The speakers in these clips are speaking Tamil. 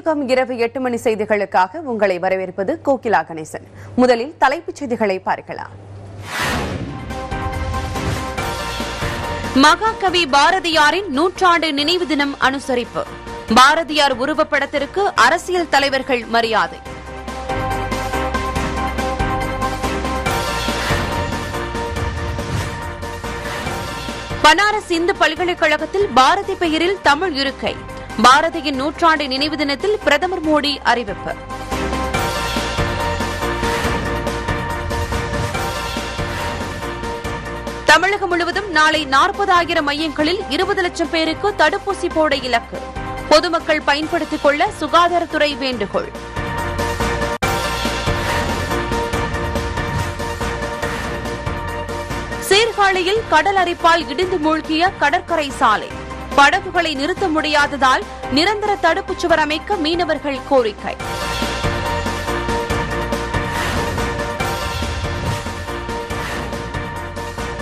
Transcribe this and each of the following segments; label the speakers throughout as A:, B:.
A: எஃப்எம் இரவு எட்டு மணி செய்திகளுக்காக உங்களை வரவேற்பது கோகிலா கணேசன். முதலில் தலைப்புச் செய்திகளை பார்க்கலாம்.
B: மகாகவி பாரதியாரின் நூற்றாண்டு நினைவு தினம் அனுசரிப்பு. பாரதியார் உருவப்படத்திற்கு அரசியல் தலைவர்கள் மரியாதை. பனாரஸ் இந்து பல்கலைக்கழகத்தில் பாரதி பெயரில் தமிழ் இருக்கை. பாரதியின் நூற்றாண்டு நினைவு தினத்தில் பிரதமர் மோடி அறிவிப்பு. தமிழகம் முழுவதும் நாளை நாற்பதாயிரம் மையங்களில் இருபது லட்சம் பேருக்கு தடுப்பூசி போட இலக்கு. பொதுமக்கள் பயன்படுத்திக் கொள்ள சுகாதாரத்துறை வேண்டுகோள். சீர்காழியில் கடல் அரிப்பால் இடிந்து மூழ்கிய கடற்கரை சாலை. படகுகளை நிறுத்த முடியாததால் நிரந்தர தடுப்புச் சுவர் அமைக்க மீனவர்கள் கோரிக்கை.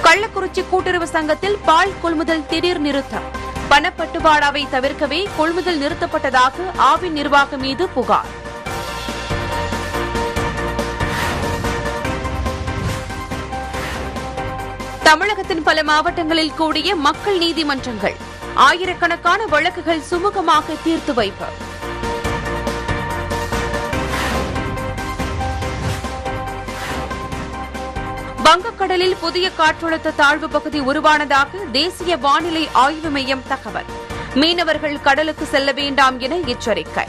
B: கள்ளக்குறிச்சி கூட்டுறவு சங்கத்தில் பால் கொள்முதல் திடீர் நிறுத்தம். பணப்பட்டுவாடாவை தவிர்க்கவே கொள்முதல் நிறுத்தப்பட்டதாக ஆவின் நிர்வாகம் மீது புகார். தமிழகத்தின் பல மாவட்டங்களில் கூடிய மக்கள் நீதிமன்றங்கள். ஆயிரக்கணக்கான வழக்குகள் சுமூகமாக தீர்த்து வைப்பு. வங்கக்கடலில் புதிய காற்றழுத்த தாழ்வு பகுதி உருவானதாக தேசிய வானிலை ஆய்வு மையம் தகவல். மீனவர்கள் கடலுக்கு செல்ல வேண்டாம் என எச்சரிக்கை.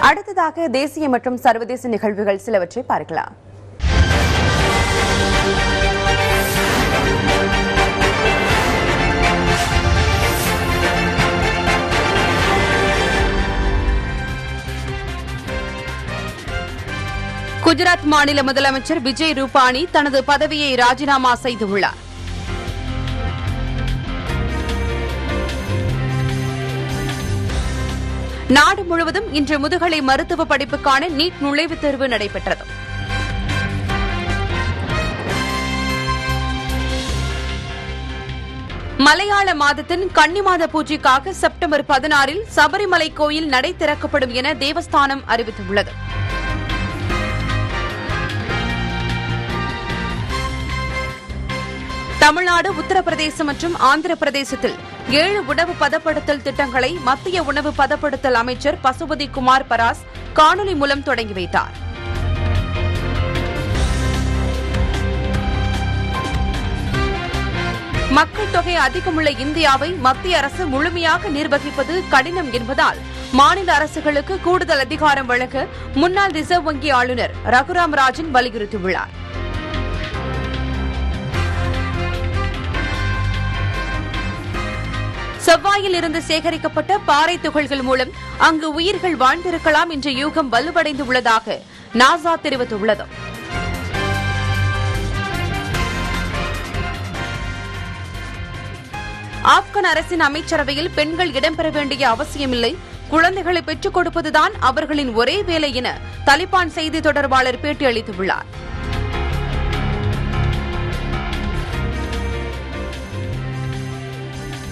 A: அடுத்ததாக தேசிய மற்றும் சர்வதேச நிகழ்வுகள் சிலவற்றை பார்க்கலாம்.
B: குஜராத் மாநில முதலமைச்சர் விஜய் ரூபானி தனது பதவியை ராஜினாமா செய்துள்ளார் நாடு முழுவதும் இன்று முதுகலை மருத்துவ படிப்புக்கான நீட் நுழைவுத் தேர்வு நடைபெற்றது. மலையாள மாதத்தின் கன்னிமாத பூஜைக்காக செப்டம்பர் பதினாறில் சபரிமலை கோயில் நடை திறக்கப்படும் என தேவஸ்தானம் அறிவித்துள்ளது. தமிழ்நாடு உத்தரப்பிரதேசம் மற்றும் ஆந்திர பிரதேசத்தில் ஏழு உணவு பதப்படுத்தல் திட்டங்களை மத்திய உணவு பதப்படுத்தல் அமைச்சர் பசுபதி குமார் பராஸ் காணொலி மூலம் தொடங்கி வைத்தார். மக்கள் தொகை அதிகமுள்ள இந்தியாவை மத்திய அரசு முழுமையாக நிர்வகிப்பது கடினம் என்பதால் மாநில அரசுகளுக்கு கூடுதல் அதிகாரம் வழங்க முன்னாள் ரிசர்வ் வங்கி ஆளுநர் ரகுராம் ராஜன் வலியுறுத்தியுள்ளார். செவ்வாயில் இருந்து சேகரிக்கப்பட்ட பாறை துகள்கள் மூலம் அங்கு உயிர்கள் வாழ்ந்திருக்கலாம் என்ற யூகம் வலுவடைந்துள்ளதாக நாசா தெரிவித்துள்ளது. ஆப்கன் அரசின் அமைச்சரவையில் பெண்கள் இடம்பெற வேண்டிய அவசியமில்லை. குழந்தைகளை பெற்றுக் கொடுப்பதுதான் அவர்களின் ஒரே வேலை என தலிபான் செய்தி தொடர்பாளர் பேட்டியளித்துள்ளார்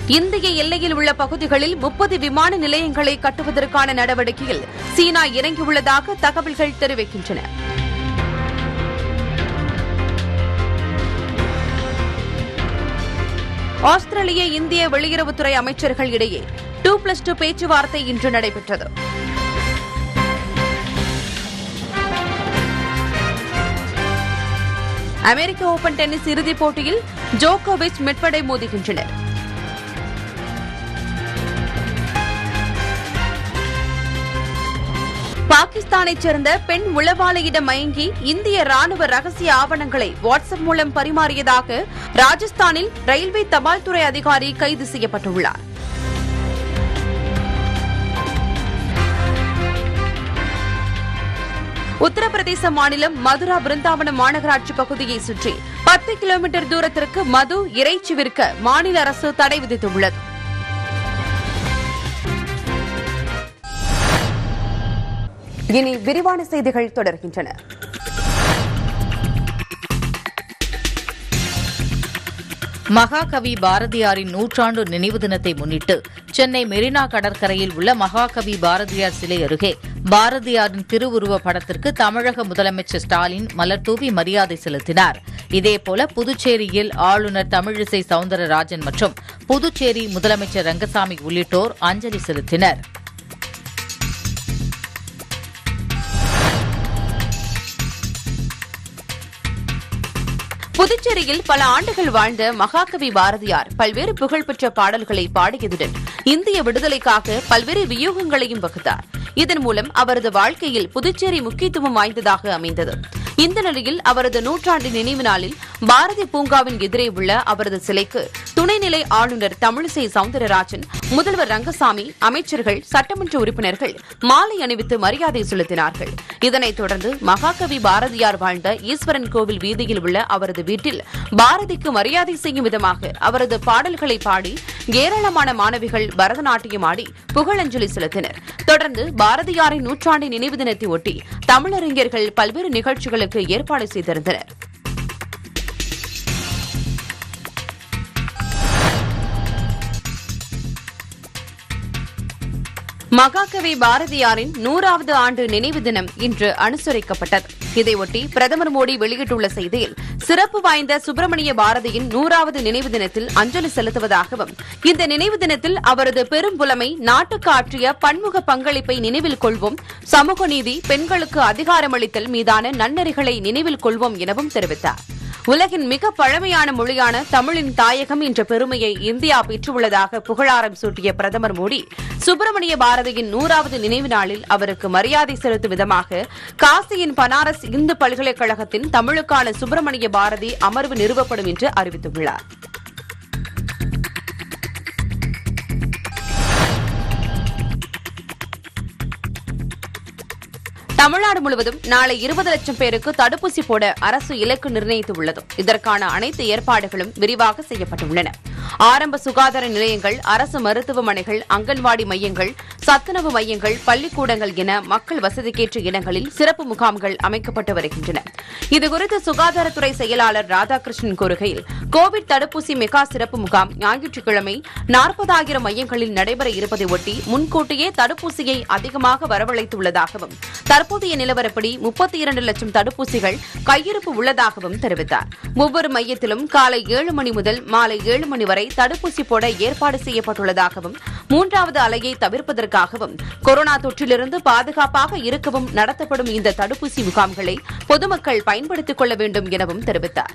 B: இந்திய எல்லையில் உள்ள பகுதிகளில் முப்பது விமான நிலையங்களை கட்டுவதற்கான நடவடிக்கையில் சீனா இறங்கியுள்ளதாக தகவல்கள் தெரிவிக்கின்றன. ஆஸ்திரேலிய இந்திய வெளியுறவுத்துறை அமைச்சர்கள் இடையே டூ பிளஸ் டூ பேச்சுவார்த்தை இன்று நடைபெற்றது. அமெரிக்க ஓபன் டென்னிஸ் இறுதிப் போட்டியில் ஜோகோவிச் மெட்வடை மோதுகின்றனர். பாகிஸ்தானைச் சேர்ந்த பெண் உளவாளியிடம் மயங்கி இந்திய ராணுவ ரகசிய ஆவணங்களை வாட்ஸ்அப் மூலம் பரிமாறியதாக ராஜஸ்தானில் ரயில்வே தபால் துறை அதிகாரி கைது செய்யப்பட்டுள்ளார். உத்தரப்பிரதேச மாநிலம் மதுரா பிருந்தாவனம் மாநகராட்சி பகுதியை சுற்றி பத்து கிலோமீட்டர் தூரத்திற்கு மது இறைச்சி விற்க மாநில அரசு தடை விதித்துள்ளது.
A: இனி விரிவான செய்திகள் தொடர்கின்றன.
C: மகாகவி பாரதியாரின் நூற்றாண்டு நினைவு தினத்தை முன்னிட்டு சென்னை மெரினா கடற்கரையில் உள்ள மகாகவி பாரதியார் சிலை அருகே பாரதியாரின் திருவுருவ படத்திற்கு தமிழக முதலமைச்சர் ஸ்டாலின் மலர்தூவி மரியாதை செலுத்தினார். இதேபோல புதுச்சேரியில் ஆளுநர் தமிழிசை சவுந்தரராஜன் மற்றும் புதுச்சேரி முதலமைச்சர் ரங்கசாமி உள்ளிட்டோர் அஞ்சலி செலுத்தினர்.
B: புதுச்சேரியில் பல ஆண்டுகள் வாழ்ந்த மகாகவி பாரதியார் பல்வேறு புகழ்பெற்ற பாடல்களை பாடியதுடன் இந்திய விடுதலைக்காக பல்வேறு வியூகங்களையும் வகுத்தார். இதன் மூலம் அவரது வாழ்க்கையில் புதுச்சேரி முக்கியத்துவம் வாய்ந்ததாக அமைந்தது. இந்த நிலையில் அவரது நூற்றாண்டு நினைவு நாளில் பாரதி பூங்காவின் எதிரே உள்ள அவரது சிலைக்கு துணைநிலை ஆளுநர் தமிழிசை சவுந்தரராஜன் முதல்வர் ரங்கசாமி அமைச்சர்கள் சட்டமன்ற உறுப்பினர்கள் மாலை அணிவித்து மரியாதை செலுத்தினார்கள். இதனைத் தொடர்ந்து மகாகவி பாரதியார் வாழ்ந்த ஈஸ்வரன் கோவில் வீதியில் உள்ள அவரது வீட்டில் பாரதிக்கு மரியாதை செய்யும் விதமாக அவரது பாடல்களை பாடி ஏராளமான மாணவிகள் பரதநாட்டியம் ஆடி புகழஞ்சலி செலுத்தினர். தொடர்ந்து பாரதியாரின் நூற்றாண்டு நினைவு தினத்தை ஒட்டி தமிழறிஞர்கள் பல்வேறு நிகழ்ச்சிகளுக்கு ஏற்பாடு செய்திருந்தனர். மகாகவி பாரதியாரின் நூறாவது ஆண்டு நினைவு தினம் இன்று அனுசரிக்கப்பட்டது. இதையொட்டி பிரதமர் மோடி வெளியிட்டுள்ள செய்தியில் சிறப்பு வாய்ந்த சுப்பிரமணிய பாரதியின் நூறாவது நினைவு தினத்தில் அஞ்சலி செலுத்துவதாகவும் இந்த நினைவு தினத்தில் அவரது பெரும் புலமை நாட்டுக்கு ஆற்றிய பன்முக பங்களிப்பை நினைவில் கொள்வோம் சமூக நீதி பெண்களுக்கு அதிகாரமளித்தல் மீதான நன்னெறிகளை நினைவில் கொள்வோம் எனவும் தெரிவித்தார். உலகின் மிக பழமையான மொழியான தமிழின் தாயகம் என்ற பெருமையை இந்தியா பெற்றுள்ளதாக புகழாரம் சூட்டிய பிரதமர் மோடி சுப்பிரமணிய பாரதியின் நூறாவது நினைவு நாளில் அவருக்கு மரியாதை செலுத்தும் விதமாக காசியின் பனாரஸ் இந்து பல்கலைக்கழகத்தின் தமிழுக்கான சுப்பிரமணிய பாரதி அமர்வு நிறுவப்படும் என்று அறிவித்துள்ளார். தமிழ்நாடு முழுவதும் நாளை இருபது லட்சம் பேருக்கு தடுப்பூசி போட அரசு இலக்கு நிர்ணயித்துள்ளது இதற்கான அனைத்து ஏற்பாடுகளும் விரிவாக செய்யப்பட்டுள்ளன. ஆரம்ப சுகாதார நிலையங்கள் அரசு மருத்துவமனைகள் அங்கன்வாடி மையங்கள் சத்துணவு மையங்கள் பள்ளிக்கூடங்கள் என மக்கள் வசதிக்கேற்ற இடங்களில் சிறப்பு முகாம்கள் அமைக்கப்பட்டு வருகின்றன. இதுகுறித்து சுகாதாரத்துறை செயலாளர் ராதாகிருஷ்ணன் கூறுகையில் கோவிட் தடுப்பூசி மெகா சிறப்பு முகாம் ஞாயிற்றுக்கிழமை நாற்பதாயிரம் மையங்களில் நடைபெற இருப்பதை ஒட்டி முன்கூட்டியே தடுப்பூசியை அதிகமாக வரவழைத்துள்ளதாகவும் தற்போது தற்போதைய நிலவரப்படி முப்பத்தி இரண்டு லட்சம் தடுப்பூசிகள் கையிருப்பு உள்ளதாகவும் தெரிவித்தார். ஒவ்வொரு மையத்திலும் காலை ஏழு மணி முதல் மாலை ஏழு மணி வரை தடுப்பூசி போட ஏற்பாடு செய்யப்பட்டுள்ளதாகவும் மூன்றாவது அலையை தவிர்ப்பதற்காகவும் கொரோனா தொற்றிலிருந்து பாதுகாப்பாக இருக்கவும் நடத்தப்படும் இந்த தடுப்பூசி முகாம்களை பொதுமக்கள் பயன்படுத்திக் கொள்ள வேண்டும் எனவும் தெரிவித்தார்.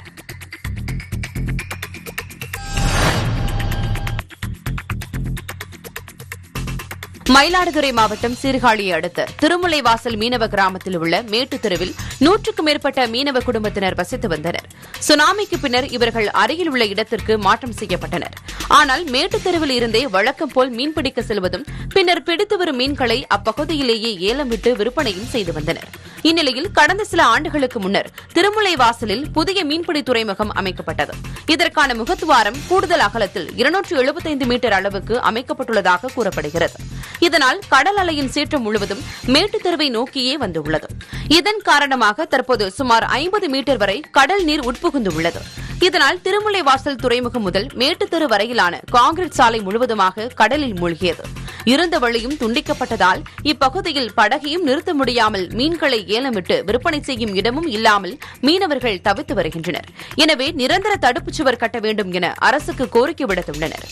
B: மயிலாடுதுறை மாவட்டம் சீர்காழியை அடுத்த திருமுலைவாசல் மீனவ கிராமத்தில் உள்ள மேட்டுத் தெருவில் நூற்றுக்கும் மேற்பட்ட மீனவ குடும்பத்தினர் வசித்து வந்தனர். சுனாமிக்கு பின்னர் இவர்கள் அருகில் உள்ள இடத்திற்கு மாற்றம் செய்யப்பட்டனர். ஆனால் மேட்டுத் தெருவில் இருந்தே வழக்கம் போல் மீன்பிடிக்க செல்வதும் பின்னர் பிடித்து வரும் மீன்களை அப்பகுதியிலேயே ஏலம் விட்டு விற்பனையும் செய்து வந்தனர். இந்நிலையில் கடந்த சில ஆண்டுகளுக்கு முன்னர் திருமுலைவாசலில் புதிய மீன்பிடி துறைமுகம் அமைக்கப்பட்டது. இதற்கான முகத்துவாரம் கூடுதல் அகலத்தில் இருநூற்று எழுபத்தைந்து மீட்டர் அளவுக்கு அமைக்கப்பட்டுள்ளதாக கூறப்படுகிறது. இதனால் கடல் அலையின் சீற்றம் முழுவதும் மேட்டுத் தெருவை நோக்கியே வந்துள்ளது. இதன் காரணமாக தற்போது சுமார் ஐம்பது மீட்டர் வரை கடல் நீர் உட்புகுந்துள்ளது. இதனால் திருமுலைவாசல் துறைமுகம் முதல் மேட்டுத்தெரு வரையிலான கான்கிரீட் சாலை முழுவதுமாக கடலில் மூழ்கியது. இருந்த வழியும் துண்டிக்கப்பட்டதால் இப்பகுதியில் படகையும் நிறுத்த முடியாமல் மீன்களை ஏலமிட்டு விற்பனை செய்யும் இடமும் இல்லாமல் மீனவர்கள் தவித்து வருகின்றனர். எனவே நிரந்தர தடுப்புச் சுவர் கட்ட வேண்டும் என அரசுக்கு கோரிக்கை விடுத்துள்ளனர்.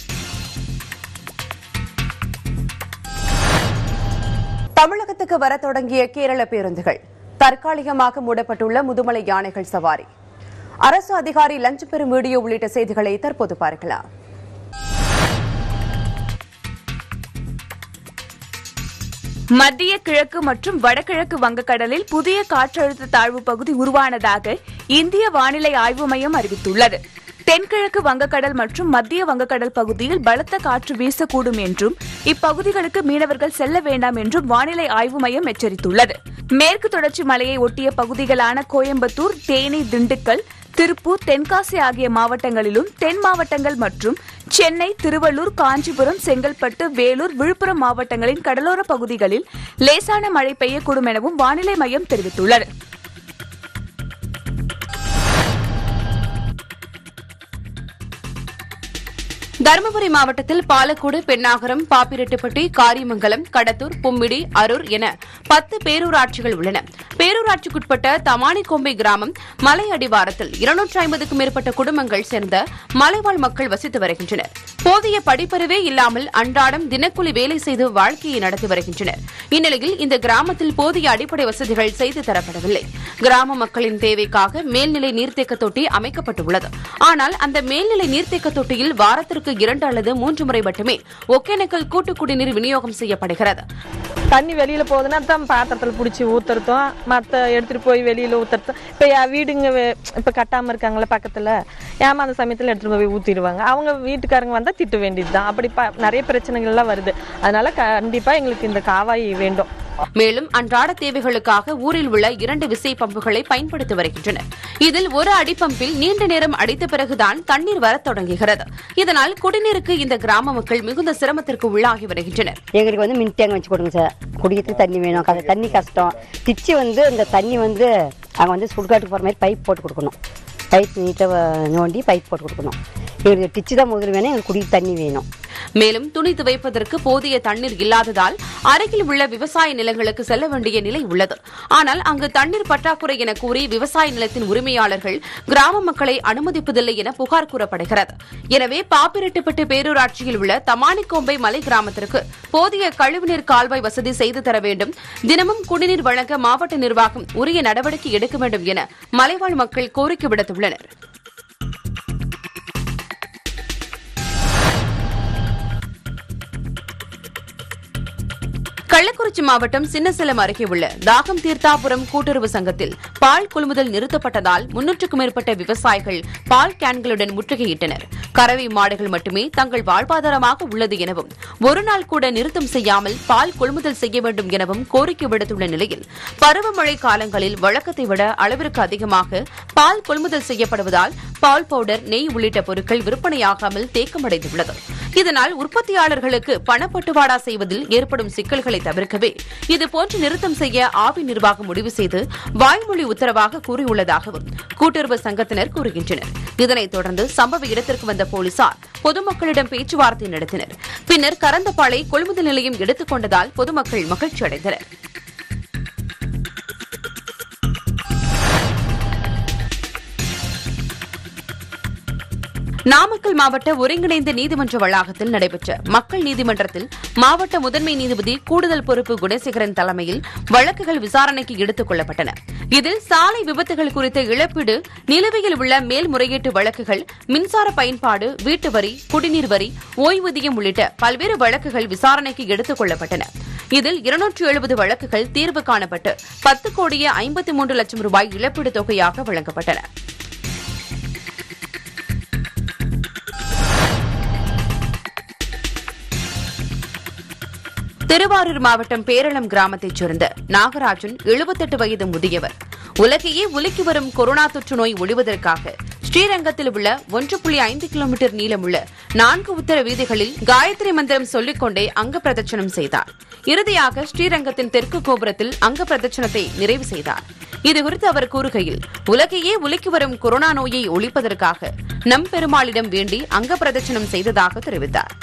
A: தமிழகத்துக்கு வர தொடங்கிய கேரள பேருந்துகள். தற்காலிகமாக மூடப்பட்டுள்ள முதுமலை யானைகள் சவாரி. அரசு அதிகாரி லஞ்சம் பெறும் வீடியோ உள்ளிட்ட செய்திகளை தற்போது பார்க்கலாம்.
D: மத்திய கிழக்கு மற்றும் வடகிழக்கு வங்கக்கடலில் புதிய காற்றழுத்த தாழ்வு பகுதி உருவானதாக இந்திய வானிலை ஆய்வு மையம் அறிவித்துள்ளது. தென்கிழக்கு வங்கக்கடல் மற்றும் மத்திய வங்கக்கடல் பகுதியில் பலத்த காற்று வீசக்கூடும் என்றும் இப்பகுதிகளுக்கு மீனவர்கள் செல்ல வேண்டாம் என்றும் வானிலை ஆய்வு மையம் எச்சரித்துள்ளது. மேற்கு தொடர்ச்சி மலையை ஒட்டிய பகுதிகளான கோயம்புத்தூர் தேனி திண்டுக்கல் திருப்பூர் தென்காசி ஆகிய மாவட்டங்களிலும் தென் மாவட்டங்கள் மற்றும் சென்னை திருவள்ளூர் காஞ்சிபுரம் செங்கல்பட்டு வேலூர் விழுப்புரம் மாவட்டங்களின் கடலோர பகுதிகளில் லேசான மழை பெய்யக்கூடும் எனவும் வானிலை மையம் தெரிவித்துள்ளது.
B: தருமபுரி மாவட்டத்தில் பாலக்கோடு பெண்ணாகரம் பாப்பிரெட்டிப்பட்டி காரியமங்கலம் கடத்தூர் பும்மிடி அரூர் என பத்து பேரூராட்சிகள் உள்ளன. பேரூராட்சிக்குட்பட்ட தமானிக்கொம்பை கிராமம் மலை அடிவாரத்தில் இருநூற்றி ஐம்பதுக்கும் மேற்பட்ட குடும்பங்கள் சேர்ந்த மலைவாழ் மக்கள் வசித்து வருகின்றனர். போதிய படிப்பறிவே இல்லாமல் அன்றாடம் தினக்கூலி வேலை செய்து வாழ்க்கையை நடத்தி வருகின்றனர். இந்நிலையில் இந்த கிராமத்தில் போதிய அடிப்படை வசதிகள் செய்து தரப்படவில்லை. கிராம மக்களின் தேவைக்காக மேல்நிலை நீர்த்தேக்க தொட்டி அமைக்கப்பட்டுள்ளது. ஆனால் அந்த மேல்நிலை நீர்த்தேக்க தொட்டியில் வாரத்திற்கு இரண்டு அல்லது மூன்று முறை மட்டுமே ஒகேனக்கல் கூட்டு குடிநீர் விநியோகம் செய்யப்படுகிறது.
E: தண்ணி வெளியில போகுதுன்னா தான் பாத்திரத்துல பிடிச்சி ஊத்துறதும் மற்ற எடுத்துட்டு போய் வெளியில ஊத்துறதும். இப்போ வீடுங்க இப்ப கட்டாம இருக்காங்களே பக்கத்துல ஏமா அந்த சமயத்துல எடுத்துட்டு போய் ஊத்திடுவாங்க. அவங்க வீட்டுக்காரங்க வந்தா திட்ட வேண்டியதுதான். அப்படி ப- நிறைய பிரச்சனைகள் எல்லாம் வருது. அதனால கண்டிப்பா எங்களுக்கு இந்த காவாய் வேண்டும்
B: மேலும் அன்றாட தேவைகளுக்காக ஊரில் உள்ள இரண்டு விசை பம்புகளை பயன்படுத்தி வருகின்றனர் இதில் ஒரு அடிப்பம்பில் நீண்ட நேரம் அடித்த பிறகுதான் தண்ணீர் வரத் தொடங்குகிறது. இதனால் குடிநீருக்கு இந்த கிராம மக்கள் மிகுந்த சிரமத்திற்கு உள்ளாகி வருகின்றனர்.
F: எங்களுக்கு வந்து மின் டேங்க் வச்சு கொடுங்க சார். குடிக்கிறதுக்கு தண்ணி வேணும். தண்ணி கஷ்டம். டிச்சு வந்து இந்த தண்ணி வந்து அங்கே வந்து சுடுகாட்டுக்கு போகிற மாதிரி பைப் போட்டு கொடுக்கணும். பைப் நீட்டாக நோண்டி பைப் போட்டு கொடுக்கணும். எங்களுக்கு டிச்சு தான் முதல் வேணும். எங்களுக்கு குடி தண்ணி வேணும்.
B: மேலும் துணி துவைப்பதற்கு போதிய தண்ணீர் இல்லாததால் அருகில் உள்ள விவசாய நிலங்களுக்கு செல்ல வேண்டிய நிலை உள்ளது. ஆனால் அங்கு தண்ணீர் பற்றாக்குறை என கூறி விவசாய நிலத்தின் உரிமையாளர்கள் கிராம மக்களை அனுமதிப்பதில்லை என புகார் கூறப்படுகிறது. எனவே பாப்பிரெட்டிப்பட்டு பேரூராட்சியில் உள்ள தமானிக்கோம்பை மலை கிராமத்திற்கு போதிய கழிவுநீர் கால்வாய் வசதி செய்து தர வேண்டும். தினமும் குடிநீர் வழங்க மாவட்ட நிர்வாகம் உரிய நடவடிக்கை எடுக்க வேண்டும் என மலைவாழ் மக்கள் கோரிக்கை விடுத்துள்ளனர். கள்ளக்குறிச்சி மாவட்டம் சின்னசேலம் அருகே உள்ள தாகம் தீர்த்தாபுரம் கூட்டுறவு சங்கத்தில் பால் கொள்முதல் நிறுத்தப்பட்டதால் முன்னூற்றுக்கும் மேற்பட்ட விவசாயிகள் பால் கேன்களுடன் முற்றுகையிட்டனர். கறவை மாடுகள் மட்டுமே தங்கள் வாழ்வாதாரமாக உள்ளது எனவும் ஒருநாள் கூட நிறுத்தம் செய்யாமல் பால் கொள்முதல் செய்ய வேண்டும் எனவும் கோரிக்கை விடுத்துள்ள நிலையில் பருவமழை காலங்களில் வழக்கத்தை விட அளவிற்கு அதிகமாக பால் கொள்முதல் செய்யப்படுவதால் பால் பவுடர் நெய் உள்ளிட்ட பொருட்கள் விற்பனையாகாமல் தேக்கமடைந்துள்ளது. இதனால் உற்பத்தியாளர்களுக்கு பணப்பட்டுவாடா செய்வதில் ஏற்படும் சிக்கல்களை தவிர்க்கவே இதுபோன்று நிறுத்தம் செய்ய ஆவி நிர்வாகம் முடிவு செய்து வாய்மொழி உத்தரவாக கூறியுள்ளதாகவும் கூட்டுறவு சங்கத்தினர் கூறுகின்றனர். இதனைத் தொடர்ந்து சம்பவ இடத்திற்கு வந்த போலீசார் பொதுமக்களிடம் பேச்சுவார்த்தை நடத்தினர். பின்னர் கரந்தபாளை கொள்முதல் நிலையம் எடுத்துக் கொண்டதால் பொதுமக்கள் மகிழ்ச்சி அடைந்தனர் நாமக்கல் மாவட்ட ஒருங்கிணைந்த நீதிமன்ற வளாகத்தில் நடைபெற்ற மக்கள் நீதிமன்றத்தில் மாவட்ட முதன்மை நீதிபதி கூடுதல் பொறுப்பு குணசேகரன் தலைமையில் வழக்குகள் விசாரணைக்கு எடுத்துக் கொள்ளப்பட்டன. இதில் சாலை விபத்துகள் குறித்த இழப்பீடு நிலுவையில் உள்ள மேல்முறையீட்டு வழக்குகள் மின்சார பயன்பாடு வீட்டு வரி குடிநீர் வரி ஓய்வூதியம் உள்ளிட்ட பல்வேறு வழக்குகள் விசாரணைக்கு எடுத்துக் கொள்ளப்பட்டன. இதில் இருநூற்று எழுபது வழக்குகள் தீர்வு காணப்பட்டு பத்து கோடியே ஐம்பத்தி மூன்று லட்சம் ரூபாய் இழப்பீடு தொகையாக வழங்கப்பட்டன. திருவாரூர் மாவட்டம் பேரளம் கிராமத்தைச் சேர்ந்த நாகராஜன் 78 வயது முதியவர். உலகையே உலுக்கி வரும் கொரோனா தொற்று நோய் ஒழிவதற்காக ஸ்ரீரங்கத்தில் உள்ள ஒன்று புள்ளி ஐந்து கிலோமீட்டர் நீளமுள்ள நான்கு உத்தர வீதிகளில் காயத்ரி மந்திரம் சொல்லிக்கொண்டே அங்க பிரதட்சணம் செய்தார். இறுதியாக ஸ்ரீரங்கத்தின் தெற்கு கோபுரத்தில் அங்க பிரதட்சணத்தை நிறைவு செய்தார். இதுகுறித்து அவர் கூறுகையில் உலகையே உலுக்கி வரும் கொரோனா நோயை ஒழிப்பதற்காக நம் பெருமாளிடம் வேண்டி அங்க பிரதட்சணம் செய்ததாக தெரிவித்தார்.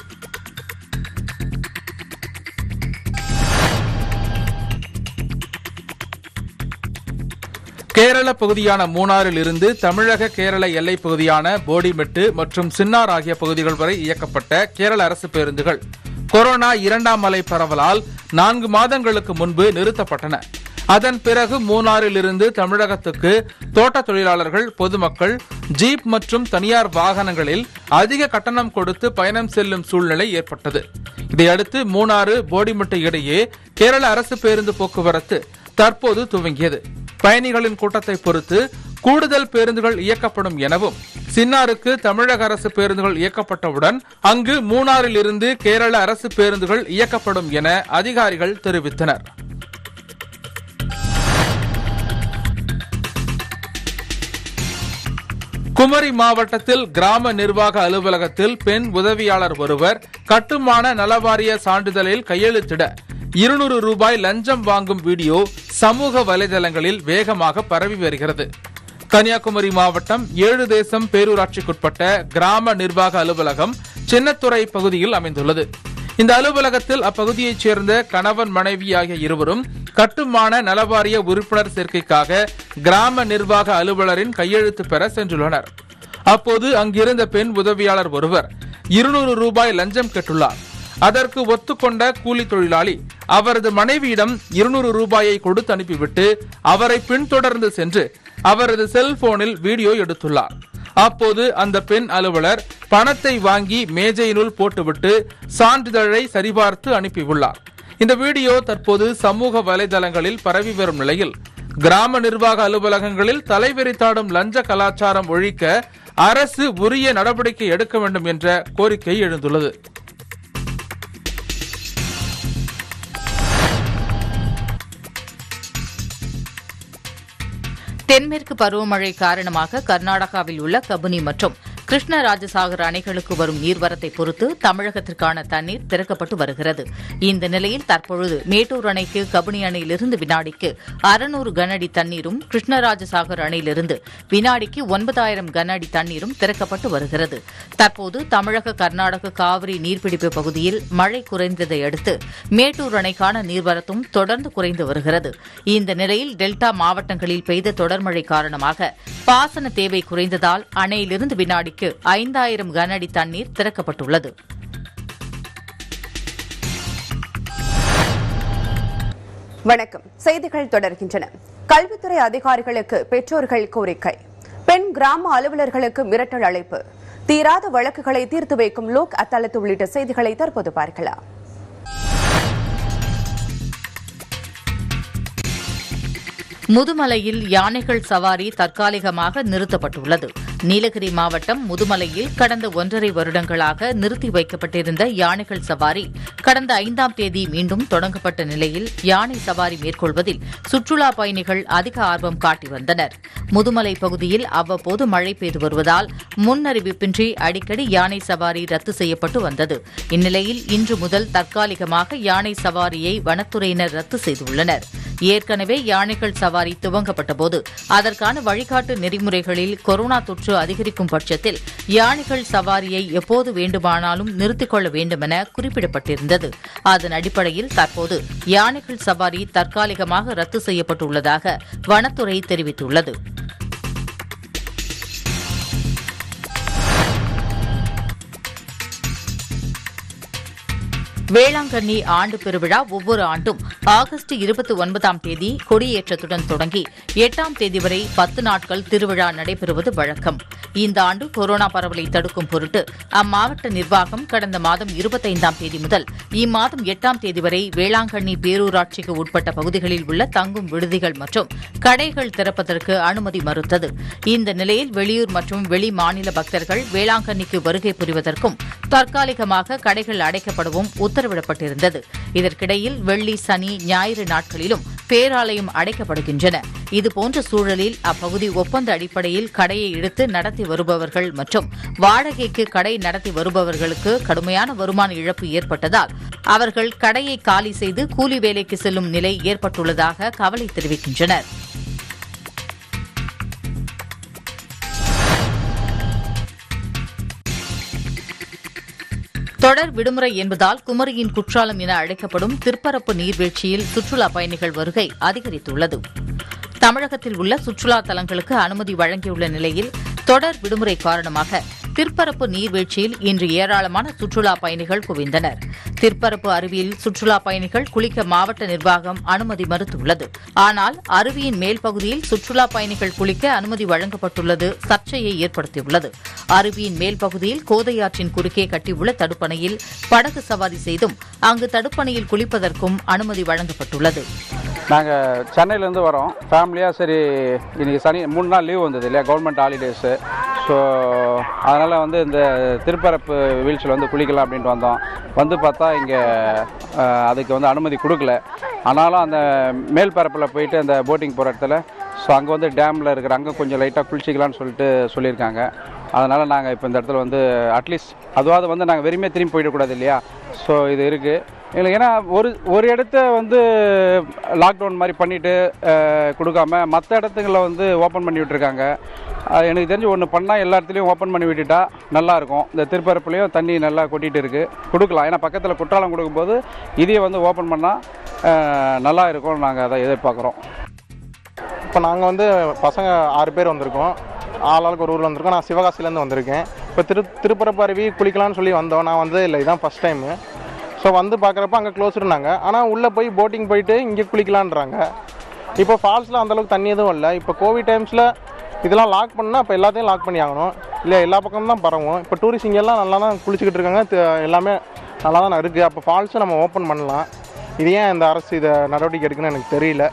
G: கேரள பகுதியான மூணாறில் இருந்து தமிழக கேரள எல்லைப் பகுதியான போடிமெட்டு மற்றும் சின்னார் ஆகிய பகுதிகள் வரை இயக்கப்பட்ட கேரள அரசு பேருந்துகள் கொரோனா இரண்டாம் அலை பரவலால் நான்கு மாதங்களுக்கு முன்பு நிறுத்தப்பட்டன. அதன் பிறகு மூணாறில் இருந்து தமிழகத்துக்கு தோட்ட தொழிலாளர்கள் பொதுமக்கள் ஜீப் மற்றும் தனியார் வாகனங்களில் அதிக கட்டணம் கொடுத்து பயணம் செல்லும் சூழ்நிலை ஏற்பட்டது. இதையடுத்து மூணாறு போடிமெட்டு இடையே கேரள அரசு பேருந்து போக்குவரத்து தற்போது துவங்கியது. பயணிகளின் கூட்டத்தை பொறுத்து கூடுதல் பேருந்துகள் இயக்கப்படும் எனவும் சின்னாருக்கு தமிழக அரசு பேருந்துகள் இயக்கப்பட்டவுடன் அங்கு மூணாறில் இருந்து கேரள அரசு பேருந்துகள் இயக்கப்படும் என அதிகாரிகள் தெரிவித்தனர். குமரி மாவட்டத்தில் கிராம நிர்வாக அலுவலகத்தில் பெண் உதவியாளர் ஒருவர் கட்டுமான நலவாரிய சான்றிதழில் கையெழுத்திட இருநூறு ரூபாய் லஞ்சம் வாங்கும் வீடியோ சமூக வலைதளங்களில் வேகமாக பரவி வருகிறது. கன்னியாகுமரி மாவட்டம் ஏழு தேசம் பேரூராட்சிக்குட்பட்ட கிராம நிர்வாக அலுவலகம் சின்னத்துறை பகுதியில் அமைந்துள்ளது. இந்த அலுவலகத்தில் அப்பகுதியைச் சேர்ந்த கணவன் மனைவி ஆகிய இருவரும் கட்டுமான நலவாரிய உறுப்பினர் சேர்க்கைக்காக கிராம நிர்வாக அலுவலரின் கையெழுத்து பெற சென்றுள்ளனர். அப்போது அங்கிருந்த பெண் உதவியாளர் ஒருவர் இருநூறு ரூபாய் லஞ்சம் கேட்டுள்ளார். அதற்கு ஒத்துக்கொண்ட கூலி தொழிலாளி அவரது மனைவியிடம் இருநூறு ரூபாயை கொடுத்து அனுப்பிவிட்டு அவரை பின்தொடர்ந்து சென்று அவரது செல்போனில் வீடியோ எடுத்துள்ளார். அப்போது அந்த பெண் அலுவலர் பணத்தை வாங்கி மேஜையினுள் போட்டுவிட்டு சான்றிதழை சரிபார்த்து அனுப்பியுள்ளார். இந்த வீடியோ தற்போது சமூக வலைதளங்களில் பரவி வரும் நிலையில் கிராம நிர்வாக அலுவலகங்களில் தலைவிரித்தாடும் லஞ்ச கலாச்சாரம் ஒழிக்க அரசு உரிய நடவடிக்கை எடுக்க வேண்டும் என்ற கோரிக்கை எழுந்துள்ளது.
C: தென்மேற்கு பருவமழை காரணமாக கர்நாடகாவில் உள்ள கபுனி மற்றும் கிருஷ்ணராஜசாகர் அணைகளுக்கு வரும் நீர்வரத்தை பொறுத்து தமிழகத்திற்கான தண்ணீர் திறக்கப்பட்டு வருகிறது. இந்த நிலையில் தற்பொழுது மேட்டூர் அணைக்கு கபினி அணையிலிருந்து வினாடிக்கு அறுநூறு கனஅடி தண்ணீரும் கிருஷ்ணராஜசாகர் அணையிலிருந்து வினாடிக்கு ஒன்பதாயிரம் கனஅடி தண்ணீரும் திறக்கப்பட்டு வருகிறது. தற்போது தமிழக கர்நாடக காவிரி நீர்பிடிப்பு பகுதியில் மழை குறைந்ததை அடுத்து மேட்டூர் அணைக்கான நீர்வரத்தும் தொடர்ந்து குறைந்து வருகிறது. இந்த நிலையில் டெல்டா மாவட்டங்களில் பெய்த தொடர்மழை காரணமாக பாசன தேவை குறைந்ததால் அணையிலிருந்து வினாடிக்கு ஐந்தாயிரம் கனஅடி தண்ணீர் திறக்கப்பட்டுள்ளது.
A: வணக்கம். செய்திகள் தொடர்கின்றன. கல்வித்துறை அதிகாரிகளுக்கு பெற்றோர்கள் கோரிக்கை. பெண் கிராம அலுவலர்களுக்கு மிரட்டல் அழைப்பு. தீராத வழக்குகளை தீர்த்து வைக்கும் லோக் அத்தாலத்து உள்ளிட்ட செய்திகளை தற்போது பார்க்கலாம்.
C: முதுமலையில் யானைகள் சவாரி தற்காலிகமாக நிறுத்தப்பட்டுள்ளது. நீலகிரி மாவட்டம் முதுமலையில் கடந்த ஒன்றரை வருடங்களாக நிறுத்தி வைக்கப்பட்டிருந்த யானைகள் சவாரி கடந்த ஐந்தாம் தேதி மீண்டும் தொடங்கப்பட்ட நிலையில் யானை சவாரி மேற்கொள்வதில் சுற்றுலா பயணிகள் அதிக ஆர்வம் காட்டி வந்தனர். முதுமலை பகுதியில் அவ்வப்போது மழை பெய்து வருவதால் முன்னறிவிப்பின்றி அடிக்கடி யானை சவாரி ரத்து செய்யப்பட்டு வந்தது. இந்நிலையில் இன்று முதல் தற்காலிகமாக யானை சவாரியை வனத்துறையினர் ரத்து செய்துள்ளனர். ஏற்கனவே யானைகள் சவாரி துவங்கப்பட்டபோது அதற்கான வழிகாட்டு நெறிமுறைகளில் கொரோனா தொற்று அதிகரிக்கும் பட்சத்தில் யானைகள் சவாரியை எப்போது வேண்டுமானாலும் நிறுத்திக் கொள்ள வேண்டுமென குறிப்பிடப்பட்டிருந்தது. அதன் அடிப்படையில் தற்போது யானைகள் சவாரி தற்காலிகமாக ரத்து செய்யப்பட்டுள்ளதாக வனத்துறை தெரிவித்துள்ளது. வேளாங்கண்ணி ஆண்டு பெருவிழா ஒவ்வொரு ஆண்டும் ஆகஸ்ட் இருபத்தி ஒன்பதாம் தேதி கொடியேற்றத்துடன் தொடங்கி எட்டாம் தேதி வரை பத்து நாட்கள் திருவிழா நடைபெறுவது வழக்கம். இந்த ஆண்டு கொரோனா பரவலை தடுக்கும் பொருட்டு அம்மாவட்ட நிர்வாகம் கடந்த மாதம் இருபத்தைந்தாம் தேதி முதல் இம்மாதம் எட்டாம் தேதி வரை வேளாங்கண்ணி பேரூராட்சிக்கு உட்பட்ட பகுதிகளில் உள்ள தங்கும் விடுதிகள் மற்றும் கடைகள் திறப்பதற்கு அனுமதி மறுத்தது. இந்த நிலையில் வெளியூர் மற்றும் வெளி மாநில பக்தர்கள் வேளாங்கண்ணிக்கு வருகை புரிவதற்கும் தற்காலிகமாக கடைகள் அடைக்கப்படவும் உத்தரவிடப்பட்டிருந்தது. இதற்கிடையில் வெள்ளி சனி ஞாயிறு நாட்களிலும் பேராலயம் அடைக்கப்படுகின்றன. இதுபோன்ற சூழலில் அப்பகுதி ஒப்பந்த அடிப்படையில் கடையை இழுத்து நடத்தி நடத்தி வருபவர்கள் மற்றும் வாடகைக்கு கடை நடத்தி வருபவர்களுக்கு கடுமையான வருமான இழப்பு ஏற்பட்டதால் அவர்கள் கடையை காலி செய்து கூலி வேலைக்கு செல்லும் நிலை ஏற்பட்டுள்ளதாக கவலை தெரிவிக்கின்றனர். தொடர் விடுமுறை என்பதால் குமரியின் குற்றாலம் என அழைக்கப்படும் திருப்பரப்பு நீர்வீழ்ச்சியில் சுற்றுலா பயணிகள் வருகை அதிகரித்துள்ளது. தமிழகத்தில் உள்ள சுற்றுலா தலங்களுக்கு அனுமதி வழங்கியுள்ள நிலையில் தொடர் விடுமுறை காரணமாக திருப்பரப்பு நீர்வீழ்ச்சியில் இன்று ஏராளமான சுற்றுலா பயணிகள் குவிந்தனர். திற்பரப்பு அருவியில் சுற்றுலா பயணிகள் குளிக்க மாவட்ட நிர்வாகம் அனுமதி மறுத்துள்ளது. ஆனால் அருவியின் மேல் பகுதியில் சுற்றுலா பயணிகள் குளிக்க அனுமதி வழங்கப்பட்டுள்ளது சர்ச்சையை ஏற்படுத்தியுள்ளது. அருவியின் மேல் பகுதியில் கோதையாற்றின் குறுக்கே கட்டியுள்ள தடுப்பணையில் படகு சவாரி செய்தும் அங்கு தடுப்பணையில் குளிப்பதற்கும் அனுமதி வழங்கப்பட்டுள்ளது.
H: நாங்கள் சென்னையிலேருந்து வரோம். ஃபேமிலியாக சரி இன்னைக்கு சனி மூணு நாள் லீவ் வந்தது இல்லையா கவர்மெண்ட் ஹாலிடேஸு ஸோ அதனால் வந்து இந்த திருப்பரப்பு வீழ்ச்சியில் வந்து குளிக்கலாம் அப்படின்ட்டு வந்தோம். வந்து பார்த்தா இங்கே அதுக்கு வந்து அனுமதி கொடுக்கல. ஆனாலும் அந்த மேல் பரப்பில் போயிட்டு அந்த போட்டிங் போகிற இடத்துல ஸோ அங்கே வந்து டேமில் இருக்கிற அங்கே கொஞ்சம் லைட்டாக குளிச்சிக்கலாம்னு சொல்லிட்டு சொல்லியிருக்காங்க. அதனால் நாங்கள் இப்போ இந்த இடத்துல வந்து அட்லீஸ்ட் அதுவாது வந்து நாங்கள் வெறுமே திரும்பி போயிடக்கூடாது இல்லையா? ஸோ இது இருக்குது எங்களுக்கு ஏன்னா ஒரு ஒரு இடத்த வந்து லாக்டவுன் மாதிரி பண்ணிவிட்டு கொடுக்காம மற்ற இடத்துங்களில் வந்து ஓப்பன் பண்ணி விட்டுருக்காங்க. அது எனக்கு தெரிஞ்சு ஒன்று பண்ணால் எல்லா இடத்துலையும் ஓப்பன் பண்ணி விட்டுட்டா நல்லாயிருக்கும் இந்த திருப்பரப்புலையும் தண்ணி நல்லா கொட்டிகிட்டு இருக்குது கொடுக்கலாம். ஏன்னா பக்கத்தில் குற்றாலம் கொடுக்கும்போது இதையே வந்து ஓப்பன் பண்ணால் நல்லா இருக்கும் நாங்கள் அதை எதிர்பார்க்குறோம்.
I: இப்போ நாங்கள் வந்து பசங்க ஆறு பேர் வந்திருக்கோம். ஆளாளுக்கு ஒரு ஊரில் வந்திருக்கோம். நான் சிவகாசிலேருந்து வந்திருக்கேன். இப்போ திரு திருப்பரப்பு அருவி குளிக்கலாம்னு சொல்லி வந்தோம். நான் வந்ததே இல்லை. இதுதான் ஃபஸ்ட் டைமு ஸோ வந்து பார்க்குறப்ப அங்கே க்ளோஸ் இருந்தாங்க. ஆனால் உள்ளே போய் போட்டிங் போயிட்டு இங்கே குளிக்கலான்றாங்க. இப்போ ஃபால்ஸில் அந்தளவுக்கு தண்ணி எதுவும் இல்லை. இப்போ கோவிட் டைம்ஸில் இதெல்லாம் லாக் பண்ணால் இப்போ எல்லாத்தையும் லாக் பண்ணி ஆகணும். இல்லை எல்லா பக்கமும் தான் பரவும். இப்போ டூரிஸ்ட் இங்கெல்லாம் நல்லா தான் குளிச்சுக்கிட்டு இருக்காங்க. எல்லாமே நல்லா தான் இருக்குது அப்போ ஃபால்ஸும் நம்ம ஓப்பன் பண்ணலாம். இது ஏன் இந்த அரசு இதை நடவடிக்கை எடுக்குன்னு எனக்கு தெரியல.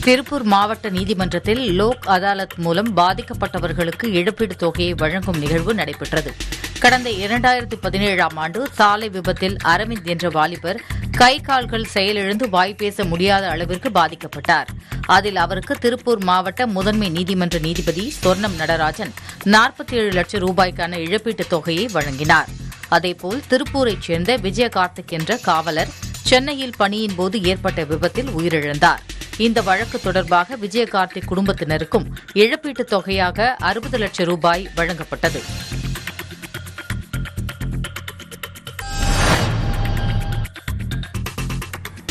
C: திருப்பூர் மாவட்ட நீதிமன்றத்தில் லோக் அதாலத் மூலம் பாதிக்கப்பட்டவர்களுக்கு இழப்பீடு தொகையை வழங்கும் நிகழ்வு நடைபெற்றது. கடந்த இரண்டாயிரத்தி பதினேழாம் ஆண்டு சாலை விபத்தில் அரவிந்த் என்ற வாலிபர் கை கால்கள் செயலிழந்து வாய் பேச முடியாத அளவிற்கு பாதிக்கப்பட்டார். அதில் அவருக்கு திருப்பூர் மாவட்ட முதன்மை நீதிமன்ற நீதிபதி சொர்ணம் நடராஜன் நாற்பத்தி ஏழு லட்சம் ரூபாய்க்கான இழப்பீட்டுத் தொகையை வழங்கினார். அதேபோல் திருப்பூரைச் சேர்ந்த விஜயகார்த்திக் என்ற காவலர் சென்னையில் பணியின் போது ஏற்பட்ட விபத்தில் உயிரிழந்தார். இந்த வழக்கு தொடர்பாக விஜயகார்த்திக் குடும்பத்தினருக்கும் இழப்பீட்டுத் தொகையாக அறுபது லட்சம் ரூபாய் வழங்கப்பட்டது.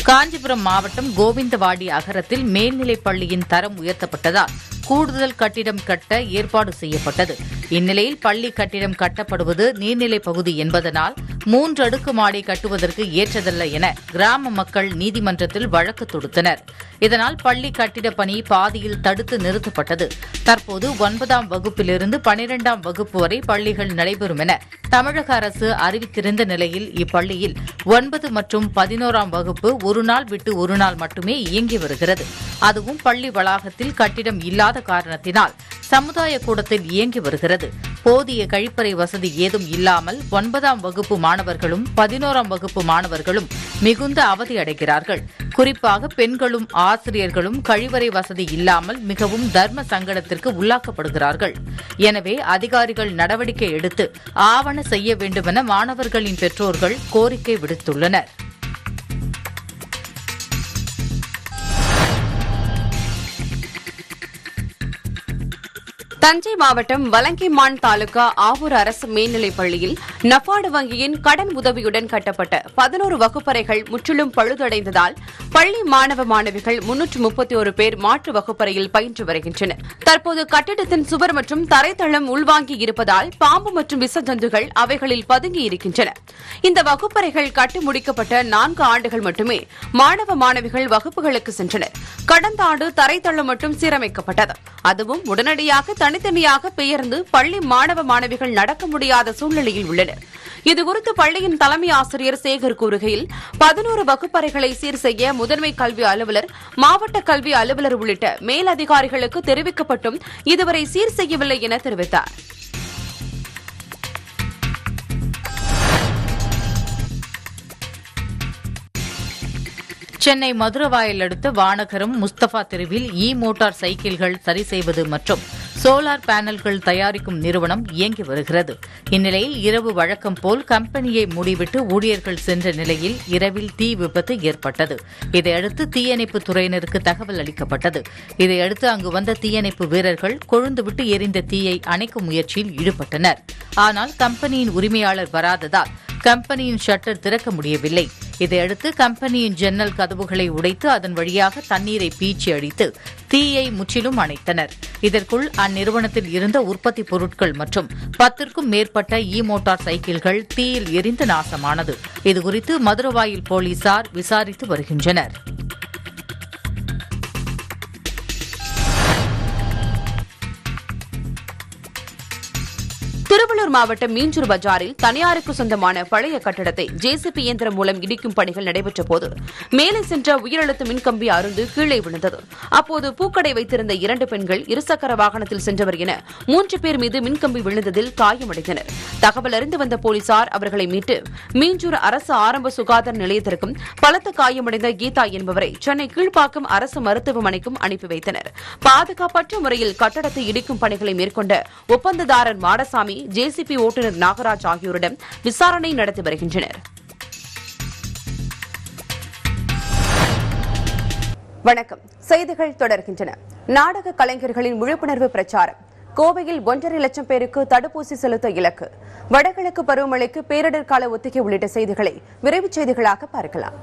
C: காஞ்சிபுரம் மாவட்டம் கோவிந்தவாடி அகரத்தில் மேல்நிலைப் பள்ளியின் தரம் உயர்த்தப்பட்டதால் கூடுதல் கட்டிடம் கட்ட ஏற்பாடு செய்யப்பட்டது. இந்நிலையில் பள்ளி கட்டிடம் கட்டப்படுவது நீர்நிலை பகுதி என்பதனால் மூன்று அடுக்கு மாடி கட்டுவதற்கு ஏற்றதல்ல என கிராம மக்கள் நீதிமன்றத்தில் வழக்கு தொடுத்தனர். இதனால் பள்ளி கட்டிட பணி பாதியில் தடுத்து நிறுத்தப்பட்டது. தற்போது ஒன்பதாம் வகுப்பிலிருந்து பனிரெண்டாம் வகுப்பு வரை பள்ளிகள் நடைபெறும் என தமிழக அரசு அறிவித்திருந்த நிலையில் இப்பள்ளியில் ஒன்பது மற்றும் பதினோராம் வகுப்பு ஒரு நாள் விட்டு ஒரு நாள் மட்டுமே இயங்கி வருகிறது. அதுவும் பள்ளி வளாகத்தில் கட்டிடம் இல்லாத காரணத்தினால் சமுதாய கூடத்தில் இயங்கி வருகிறது. போதிய கழிப்பறை வசதி ஏதும் இல்லாமல் ஒன்பதாம் வகுப்பு மாணவர்களும் பதினோராம் வகுப்பு மாணவர்களும் மிகுந்த அவதி அடைகிறார்கள். குறிப்பாக பெண்களும் ஆசிரியர்களும் கழிவறை வசதி இல்லாமல் மிகவும் தர்ம சங்கடத்திற்கு உள்ளாக்கப்படுகிறார்கள். எனவே அதிகாரிகள் நடவடிக்கை எடுத்து ஆவண செய்ய வேண்டுமென மாணவர்களின் பெற்றோர்கள் கோரிக்கை விடுத்துள்ளனர்.
B: தஞ்சை மாவட்டம் வலங்கிமான் தாலுகா ஆவூர் அரசு மேல்நிலைப் பள்ளியில் நபார்டு வங்கியின் கடன் உதவியுடன் கட்டப்பட்ட பதினோரு வகுப்பறைகள் முற்றிலும் பழுதடைந்ததால் பள்ளி மாணவ மாணவிகள் முன்னூற்று முப்பத்தி ஒரு பேர் மாற்று வகுப்பறையில் பயின்று வருகின்றனர். தற்போது கட்டிடத்தின் சுவர் மற்றும் தரைத்தளம் உள்வாங்கி இருப்பதால் பாம்பு மற்றும் விசஜந்துகள் அவைகளில் பதுங்கி இருக்கின்றன. இந்த வகுப்பறைகள் கட்டி முடிக்கப்பட்ட நான்கு ஆண்டுகள் மட்டுமே மாணவ மாணவிகள் வகுப்புகளுக்கு சென்றனர். கடந்த ஆண்டு தரைத்தளம் மட்டும் சீரமைக்கப்பட்டது. அதுவும் உடனடியாக தனித்தனியாக பெயர்ந்து பள்ளி மாணவ மாணவிகள் நடக்க முடியாத சூழ்நிலையில் உள்ளனர். இதுகுறித்து பள்ளியின் தலைமை ஆசிரியர் சேகர் கூறுகையில் பதினோரு வகுப்பறைகளை சீர் செய்ய முதன்மை கல்வி அலுவலர் மாவட்ட கல்வி அலுவலர் உள்ளிட்ட மேலதிகாரிகளுக்கு தெரிவிக்கப்பட்டும் இதுவரை சீர் செய்யவில்லை என தெரிவித்தார்.
C: சென்னை மதுரவாயல் அடுத்த வானகரம் முஸ்தபா தெருவில் இ மோட்டார் சைக்கிள்கள் சரி செய்வது மற்றும் சோலார் பேனல்கள் தயாரிக்கும் நிறுவனம் இயங்கி வருகிறது. இந்நிலையில் இரவு வழக்கம் போல் கம்பெனியை மூடிவிட்டு ஊழியர்கள் சென்ற நிலையில் இரவில் தீ விபத்து ஏற்பட்டது. இதையடுத்து தீயணைப்பு துறையினருக்கு தகவல் அளிக்கப்பட்டது. இதையடுத்து அங்கு வந்த தீயணைப்பு வீரர்கள் கொழுந்துவிட்டு எரிந்த தீயை அணைக்கும் முயற்சியில் ஈடுபட்டனர். ஆனால் கம்பெனியின் உரிமையாளர் வராததால் கம்பெனியின் ஷட்டர் திறக்க முடியவில்லை. இதையடுத்து கம்பெனியின் ஜன்னல் கதவுகளை உடைத்து அதன் வழியாக தண்ணீரை பீச்சி அடித்து தீயை முற்றிலும் அணைத்தனர். இதற்குள் அந்நிறுவனத்தில் இருந்த உற்பத்தி பொருட்கள் மற்றும் பத்திற்கும் மேற்பட்ட இ மோட்டார் சைக்கிள்கள் தீயில் எரிந்து நாசமானது. இதுகுறித்து மதுரவாயில் போலீசார் விசாரித்து வருகின்றனர்.
B: திருவள்ளூர் மாவட்டம் மீஞ்சூர் பஜாரில் தனியாருக்கு சொந்தமான பழைய கட்டடத்தை ஜேசிபி இயந்திரம் மூலம் இடிக்கும் பணிகள் நடைபெற்ற போது மேலே சென்ற உயரழுத்த மின்கம்பி அருந்து கீழே விழுந்தது. அப்போது பூக்கடை வைத்திருந்த இரண்டு பெண்கள் இருசக்கர வாகனத்தில் சென்றவர் என மூன்று பேர் மீது மின்கம்பி விழுந்ததில் காயமடைந்தனர். தகவல் அறிந்து வந்த போலீசார் அவர்களை மீட்டு மீஞ்சூர் அரசு ஆரம்ப சுகாதார நிலையத்திற்கும் பலத்த காயமடைந்த கீதா என்பவரை சென்னை கீழ்ப்பாக்கம் அரசு மருத்துவமனைக்கும் அனுப்பி வைத்தனர். பாதுகாப்பற்ற முறையில் கட்டடத்தை இடிக்கும் பணிகளை மேற்கொண்ட ஒப்பந்ததாரர் மாடசாமி ஜேசிபி ஓட்டுநர் நாகராஜ் ஆகியோரிடம் விசாரணை நடத்தி வருகின்றனர்.
A: வணக்கம். செய்திகள் தொடர்கின்றன. நாடக கலைஞர்களின் விழிப்புணர்வு பிரச்சாரம். கோவையில் ஒன்றரை லட்சம் பேருக்கு தடுப்பூசி செலுத்த இலக்கு. வடகிழக்கு பருவமழைக்கு பேரிடர் கால ஒத்திகை உள்ளிட்ட செய்திகளை விரைவுச் செய்திகளாக பார்க்கலாம்.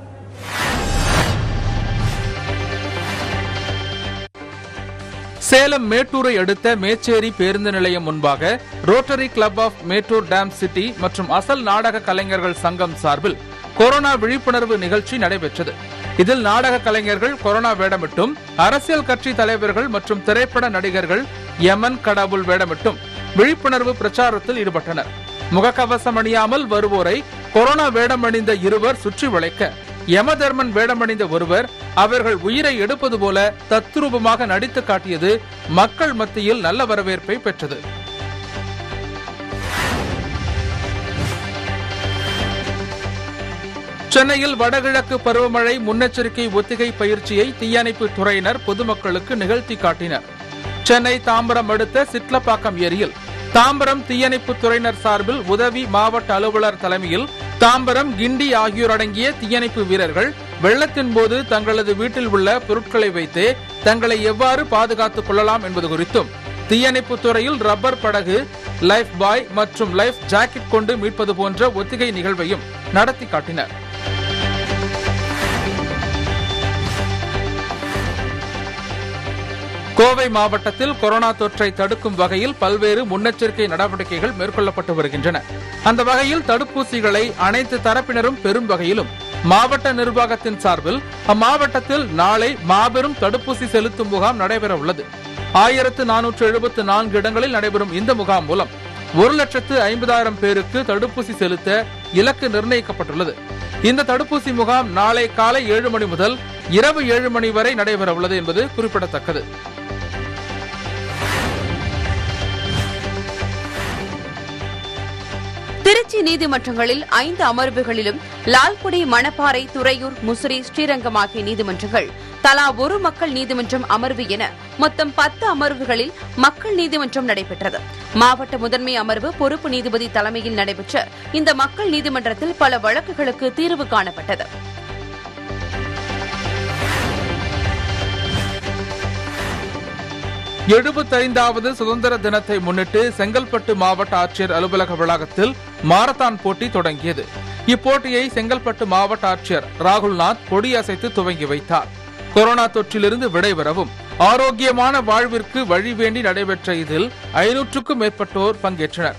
G: சேலம் மேட்டூரை அடுத்த மேச்சேரி பேருந்து நிலையம் முன்பாக rotary club of Mettur dam city மற்றும் அசல் நாடக கலைஞர்கள் சங்கம் சார்பில் கொரோனா விழிப்புணர்வு நிகழ்ச்சி நடைபெற்றது. இதில் நாடக கலைஞர்கள் கொரோனா வேடமிட்டும் அரசியல் கட்சி தலைவர்கள் மற்றும் திரைப்பட நடிகர்கள் யமன் கடவுள் வேடமிட்டும் விழிப்புணர்வு பிரச்சாரத்தில் ஈடுபட்டனர். முகக்கவசம் அணியாமல் வருவோரை கொரோனா வேடம் அணிந்த இருவர் சுற்றி வளைக்க யமதர்மன் வேடமணிந்த ஒருவர் அவர்கள் உயிரை எடுப்பது போல தத்ரூபமாக நடித்து காட்டியது மக்கள் மத்தியில் நல்ல வரவேற்பை பெற்றது. சென்னையில் வடகிழக்கு பருவமழை முன்னெச்சரிக்கை ஒத்திகை பயிற்சியை தீயணைப்பு துறையினர் பொதுமக்களுக்கு நிகழ்த்தி காட்டினர். சென்னை தாம்பரம் அடுத்த சிட்லப்பாக்கம் ஏரியில் தாம்பரம் தீயணைப்பு துறையினர் சார்பில் உதவி மாவட்ட அலுவலர் தலைமையில் தாம்பரம் கிண்டி ஆகியோர் அடங்கிய தீயணைப்பு வீரர்கள் வெள்ளத்தின் போது தங்களது வீட்டில் உள்ள பொருட்களை வைத்து தங்களை எவ்வாறு பாதுகாத்துக் கொள்ளலாம் என்பது குறித்தும் தீயணைப்பு துறையில் ரப்பர் படகு லைஃப் பாய் மற்றும் லைஃப் ஜாக்கெட் கொண்டு மீட்பது போன்ற ஒத்திகை நிகழ்வையும் நடத்தி காட்டினர். கோவை மாவட்டத்தில் கொரோனா தொற்றை தடுக்கும் வகையில் பல்வேறு முன்னெச்சரிக்கை நடவடிக்கைகள் மேற்கொள்ளப்பட்டு வருகின்றன. அந்த வகையில் தடுப்பூசிகளை அனைத்து தரப்பினரும் பெறும் வகையிலும் மாவட்ட நிர்வாகத்தின் சார்பில் அம்மாவட்டத்தில் நாளை மாபெரும் தடுப்பூசி செலுத்தும் முகாம் நடைபெற உள்ளது. ஆயிரத்து நானூற்று எழுபத்து நான்கு இடங்களில் நடைபெறும் இந்த முகாம் மூலம் ஒரு லட்சத்து ஐம்பதாயிரம் பேருக்கு தடுப்பூசி செலுத்த இலக்கு நிர்ணயிக்கப்பட்டுள்ளது. இந்த தடுப்பூசி முகாம் நாளை காலை ஏழு மணி முதல் இரவு ஏழு மணி வரை நடைபெற உள்ளது என்பது குறிப்பிடத்தக்கது.
B: திருச்சி நீதிமன்றங்களில் ஐந்து அமர்வுகளிலும் லால்குடி மணப்பாறை துறையூர் முசிறி ஸ்ரீரங்கம் ஆகிய நீதிமன்றங்கள். தலா ஒரு மக்கள் நீதிமன்றம் அமர்வு என மொத்தம் பத்து அமர்வுகளில் மக்கள் நீதிமன்றம் நடைபெற்றது. மாவட்ட முதன்மை அமர்வு பொறுப்பு நீதிபதி தலைமையில் நடைபெற்ற இந்த மக்கள் நீதிமன்றத்தில் பல வழக்குகளுக்கு தீர்வு காணப்பட்டது.
G: எழுபத்தைந்தாவது சுதந்திர தினத்தை முன்னிட்டு செங்கல்பட்டு மாவட்ட ஆட்சியர் அலுவலக வளாகத்தில் மாரத்தான் போட்டி தொடங்கியது. இப்போட்டியை செங்கல்பட்டு மாவட்ட ஆட்சியர் ராகுல்நாத் கொடியசைத்து துவங்கி வைத்தார். கொரோனா தொற்றிலிருந்து விடைபெறவும் ஆரோக்கியமான வாழ்விற்கு வழி வேண்டி நடைபெற்ற இதில் ஐநூற்றுக்கும் மேற்பட்டோர் பங்கேற்றனர்.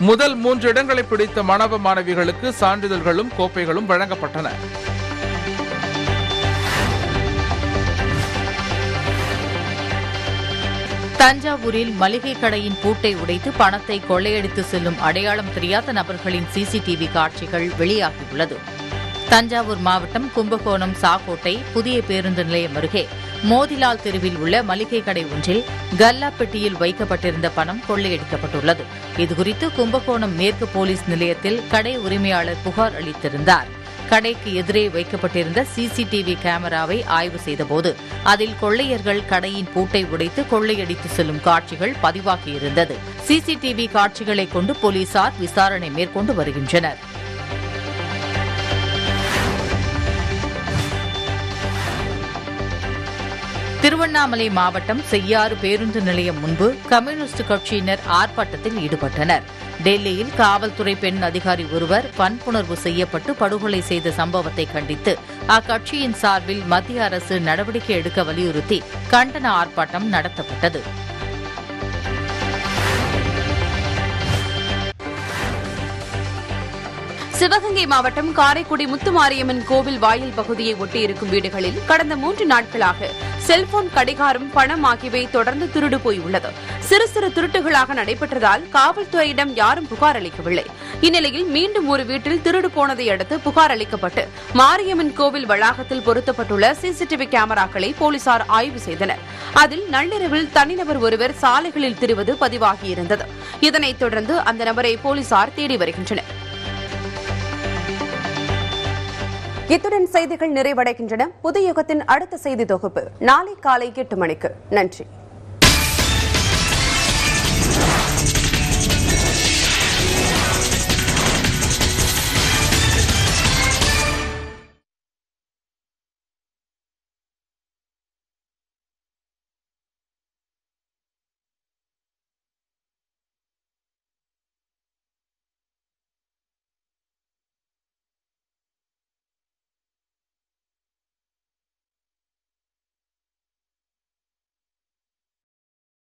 G: முதல் மூன்று இடங்களை பிடித்த மாணவ மாணவிகளுக்கு சான்றிதழ்களும் கோப்பைகளும் வழங்கப்பட்டன.
C: தஞ்சாவூரில் மளிகை கடையின் பூட்டை உடைத்து பணத்தை கொள்ளையடித்து செல்லும் அடையாளம் தெரியாத நபர்களின் சிசிடிவி காட்சிகள் வெளியாகியுள்ளது. தஞ்சாவூர் மாவட்டம் கும்பகோணம் சாக்கோட்டை புதிய பேருந்து நிலையம் அருகே மோதிலால் தெருவில் உள்ள மளிகை கடை ஒன்றில் கல்லா பெட்டியில் வைக்கப்பட்டிருந்த பணம் கொள்ளையடிக்கப்பட்டுள்ளது. இதுகுறித்து கும்பகோணம் மேற்கு போலீஸ் நிலையத்தில் கடை உரிமையாளர் புகார் அளித்திருந்தார். கடைக்கு எதிரே வைக்கப்பட்டிருந்த சிசிடிவி கேமராவை ஆய்வு செய்தபோது அதில் கொள்ளையர்கள் கடையின் பூட்டை உடைத்து கொள்ளையடித்து செல்லும் காட்சிகள் பதிவாகியிருந்தது. சிசிடிவி காட்சிகளை கொண்டு போலீசார் விசாரணை மேற்கொண்டு வருகின்றனர். திருவண்ணாமலை மாவட்டம் செய்யாறு பேருந்து நிலையம் முன்பு கம்யூனிஸ்ட் கட்சியினர் ஆர்ப்பாட்டத்தில் ஈடுபட்டனர். டெல்லியில் காவல்துறை பெண் அதிகாரி ஒருவர் வன்புணர்வு செய்யப்பட்டு படுகொலை செய்த சம்பவத்தை கண்டித்து அக்கட்சியின் சார்பில் மத்திய அரசு நடவடிக்கை எடுக்க வலியுறுத்தி கண்டன ஆர்ப்பாட்டம் நடத்தப்பட்டது.
B: சிவகங்கை மாவட்டம் காரைக்குடி முத்துமாரியம்மன் கோவில் வாயில் பகுதியை ஒட்டியிருக்கும் வீடுகளில் கடந்த மூன்று நாட்களாக செல்போன் கடிகாரம் பணம் ஆகியவை தொடர்ந்து திருடு போயுள்ளது. சிறு சிறு திருட்டுகளாக நடைபெற்றதால் காவல்துறையிடம் யாரும் புகார் அளிக்கவில்லை. இந்நிலையில் மீண்டும் ஒரு வீட்டில் திருடு போனதை அடுத்து புகார் அளிக்கப்பட்டு மாரியம்மன் கோவில் வளாகத்தில் பொருத்தப்பட்டுள்ள சிசிடிவி கேமராக்களை போலீசார் ஆய்வு செய்தனர். அதில் நள்ளிரவில் தனிநபர் ஒருவர் சாலைகளில் திரிவது பதிவாகியிருந்தது. இதனைத் தொடர்ந்து அந்த நபரை போலீசார் தேடி வருகின்றனர்.
A: இத்துடன் செய்திகள் நிறைவடைகின்றன. புது யுகத்தின் அடுத்த செய்தி தொகுப்பு நாளை காலை எட்டு மணிக்கு. நன்றி.